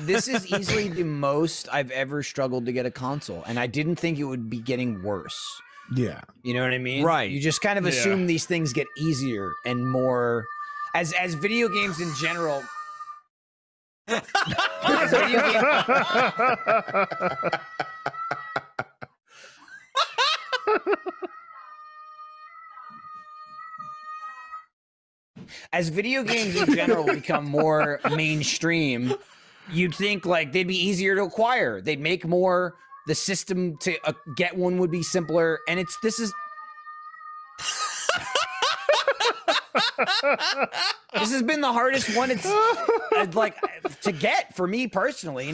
this is easily the most I've ever struggled to get a console, and I didn't think it would be getting worse. Yeah. You know what I mean? Right. You just kind of Yeah. assume these things get easier and more as as video games in general. video game- as video games in general become more mainstream, you'd think like they'd be easier to acquire. They'd make more. The system to uh, get one would be simpler, and it's this is. this has been the hardest one. It's uh, like to get for me personally.